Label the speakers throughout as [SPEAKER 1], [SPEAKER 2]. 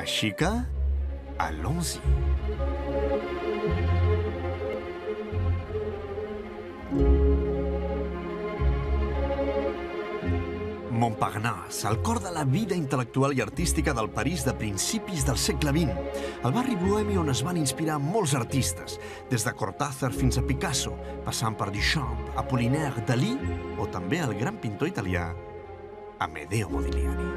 [SPEAKER 1] Així que, allons-hi. Montparnasse, al cor de la vida intel·lectual i artística del París de principis del segle XX. El barri bohemi on es van inspirar molts artistes, des de Cortázar fins a Picasso, passant per Duchamp, Apollinaire, Dalí o també el gran pintor italià Amedeo Modigliani.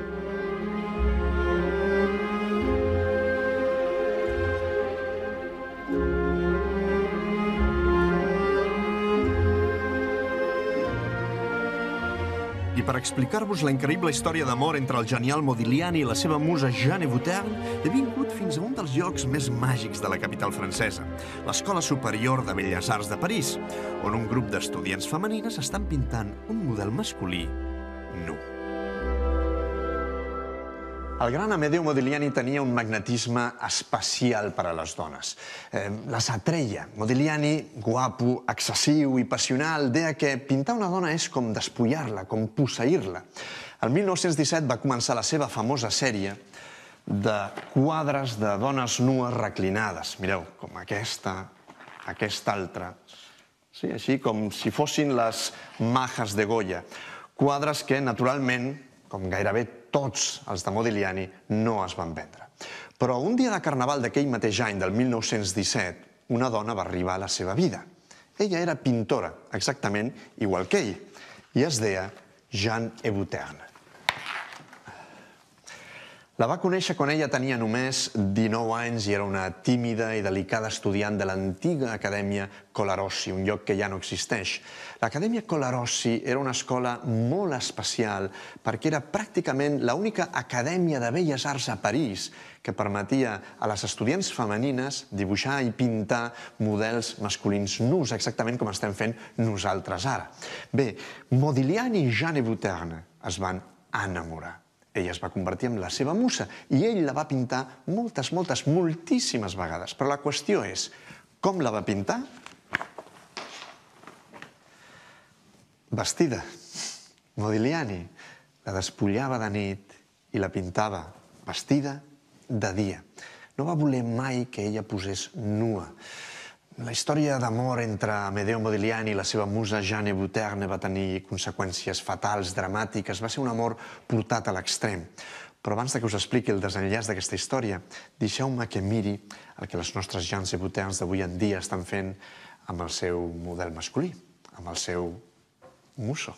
[SPEAKER 1] I per explicar-vos la increïble història d'amor entre el genial Modigliani i la seva musa Jeanne Boutin, he vingut fins a un dels llocs més màgics de la capital francesa, l'Escola Superior de Belles Arts de París, on un grup d'estudiants femenines estan pintant un model masculí nu. El gran Amedeo Modigliani tenia un magnetisme especial per a les dones. Eh, les atreia. Modigliani, guapo, excessiu i passional, deia que pintar una dona és com despullar-la, com posseir-la. El 1917 va començar la seva famosa sèrie de quadres de dones nues reclinades. Mireu, com aquesta, aquesta altra. Sí, així com si fossin les majes de Goya. Quadres que, naturalment, com gairebé tots els de Modigliani, no es van vendre. Però un dia de carnaval d'aquell mateix any, del 1917, una dona va arribar a la seva vida. Ella era pintora, exactament igual que ell, i es deia Jeanne Hébuterne. La va conèixer quan ella tenia només 19 anys i era una tímida i delicada estudiant de l'antiga Acadèmia Colarossi, un lloc que ja no existeix. L'Acadèmia Colarossi era una escola molt especial perquè era pràcticament l'única acadèmia de belles arts a París que permetia a les estudiants femenines dibuixar i pintar models masculins nus, exactament com estem fent nosaltres ara. Bé, Modigliani i Jeanne Boutin es van enamorar. Ella es va convertir en la seva musa i ell la va pintar moltes, moltes, moltíssimes vegades. Però la qüestió és, com la va pintar? Vestida. Modigliani la despullava de nit i la pintava vestida de dia. No va voler mai que ella posés nua. La història d'amor entre Amedeo Modigliani i la seva musa Jeanne Boutin va tenir conseqüències fatals, dramàtiques. Va ser un amor portat a l'extrem. Però abans de que us expliqui el desenllaç d'aquesta història, deixeu-me que miri el que les nostres Jeannes i Boutins d'avui en dia estan fent amb el seu model masculí, amb el seu muso.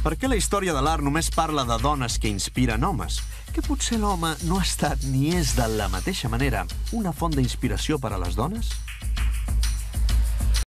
[SPEAKER 1] Per què la història de l'art només parla de dones que inspiren homes? Que potser l'home no ha estat ni és de la mateixa manera una font d'inspiració per a les dones?